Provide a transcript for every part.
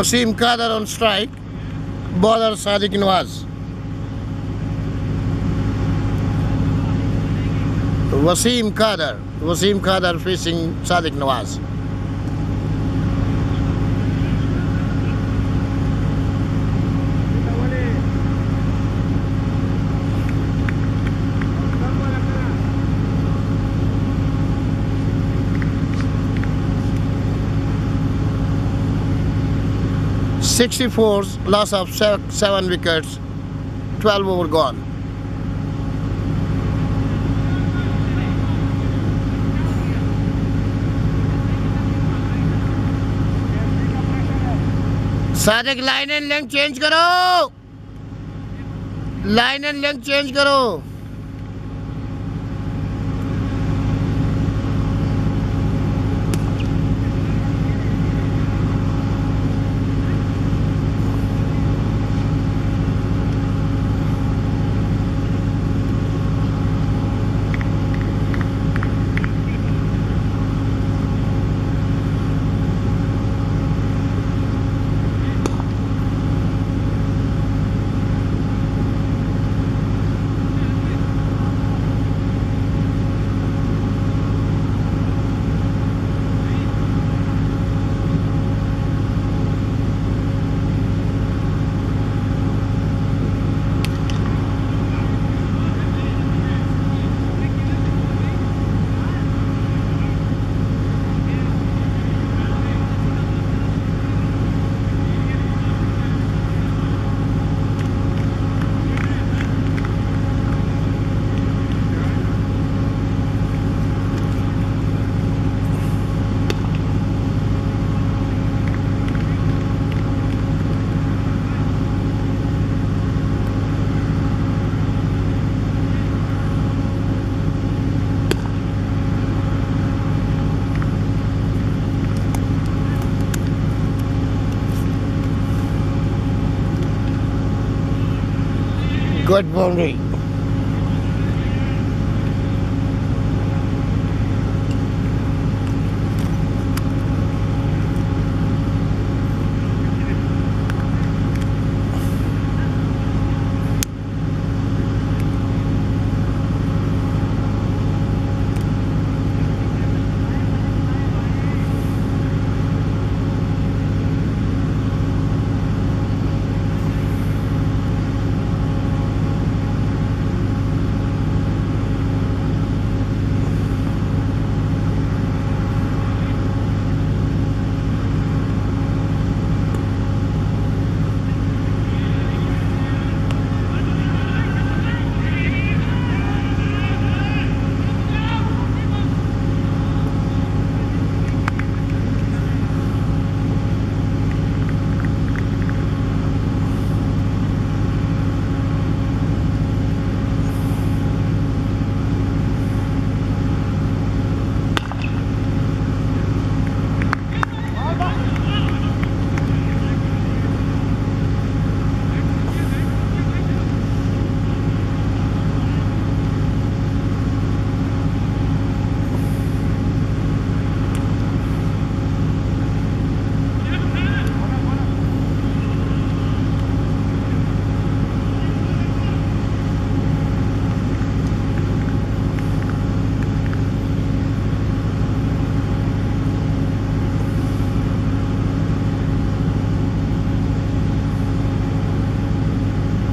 Wasim Kader on strike. Bowler Sadiq Nawaz. Wasim Kader. Wasim Kader facing Sadiq Nawaz. Sixty-four, loss of se- seven wickets, twelve over gone. Sadiq line and length change करो line and length change करो Good boundary.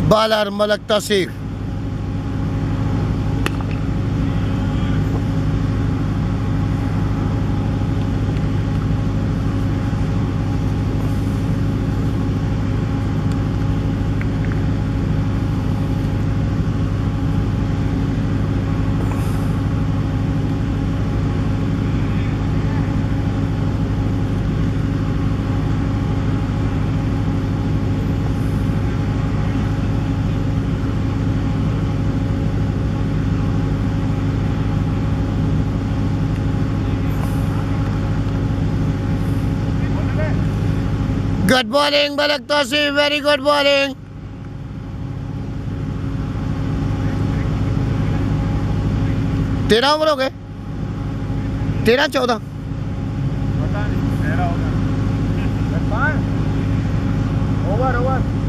Balar Malak Tasif. Good morning बलक तोशी very good morning तेरह over हो गए? तेरह, चौदह? Over over